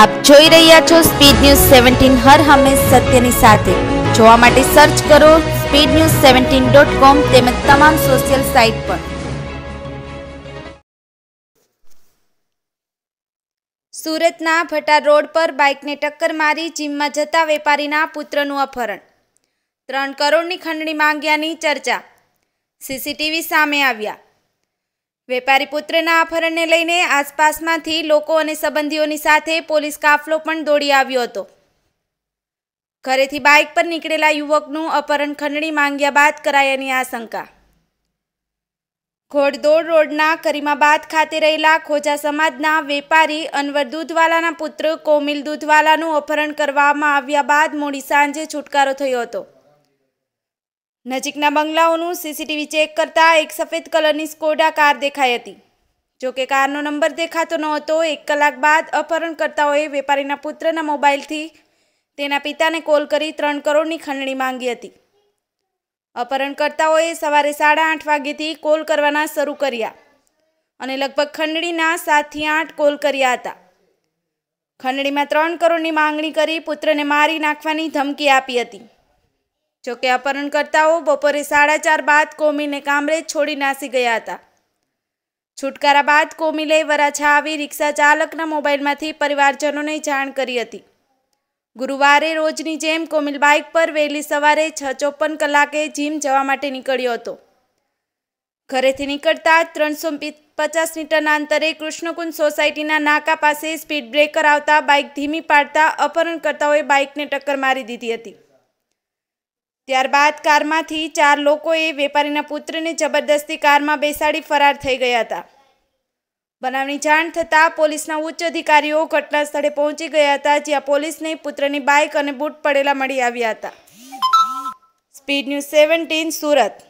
આપ જોઈ રહ્યા છો સ્પીડ ન્યૂઝ સેવન્ટીન હર હંમેશ સત્યની સાથે. જોવા માટે સર્ચ કરો speed news seventeen dot com તેમજ તમામ સોશિયલ સાઇટ પર. સુરતના ભટા રોડ પર બાઇકને ટક્કર મારી જીમમાં જતા વેપારીના પુત્રનું અપહરણ. ત્રણ કરોડની ખંડણી માંગ્યાની ચર્ચા. સીસીટીવી સામે આવ્યા. વેપારી પુત્રના અપહરણને લઈને આસપાસમાંથી લોકો અને સંબંધીઓની સાથે પોલીસ કાફલો પણ દોડી આવ્યો હતો. ઘરેથી બાઇક પર નીકળેલા યુવકનું અપહરણ ખંડણી માંગ્યા બાદ કરાયાની આશંકા. ઘોડદોડ રોડના કરીમાબાદ ખાતે રહેલા ખોજા સમાજના વેપારી અનવર દૂધવાલાના પુત્ર કોમિલ દૂધવાલાનું અપહરણ કરવામાં આવ્યા બાદ મોડી સાંજે છુટકારો થયો હતો. નજીકના બંગલાઓનું સીસીટીવી ચેક કરતા એક સફેદ કલરની સ્કોડા કાર દેખાઈ હતી. જોકે કારનો નંબર દેખાતો નહોતો એક કલાક બાદ અપહરણકર્તાઓએ વેપારીના પુત્રના મોબાઈલથી તેના પિતાને કોલ કરી ત્રણ કરોડની ખંડણી માંગી હતી. અપહરણકર્તાઓએ સવારે સાડા આઠ વાગ્યેથી કોલ કરવાના શરૂ કર્યા અને લગભગ ખંડણીના સાતથી આઠ કોલ કર્યા હતા. ખંડણીમાં ત્રણ કરોડની માંગણી કરી પુત્રને મારી નાખવાની ધમકી આપી હતી. જોકે અપહરણકર્તાઓ બપોરે સાડા ચાર બાદ કોમીને કામરેજ છોડી નાસી ગયા હતા. છુટકારા બાદ કોમિલે વરાછા આવી રિક્ષા ચાલકના મોબાઈલમાંથી પરિવારજનોને જાણ કરી હતી. ગુરુવારે રોજની જેમ કોમિલ બાઇક પર વહેલી સવારે છ ચોપન કલાકે જીમ જવા માટે નીકળ્યો હતો. ઘરેથી નીકળતા ત્રણસો પચાસ મીટરના અંતરે કૃષ્ણકુંજ સોસાયટીના નાકા પાસે સ્પીડ બ્રેકર આવતા બાઇક ધીમી પાડતા અપહરણકર્તાઓએ બાઇકને ટક્કર મારી દીધી હતી. ત્યારબાદ કારમાંથી ચાર લોકોએ વેપારીના પુત્રને જબરદસ્તી કારમાં બેસાડી ફરાર થઈ ગયા હતા. બનાવની જાણ થતાં પોલીસના ઉચ્ચ અધિકારીઓ ઘટના સ્થળે પહોંચી ગયા હતા, જ્યાં પોલીસને પુત્રની બાઇક અને બૂટ પડેલા મળી આવ્યા હતા. Speed news seventeen Surat.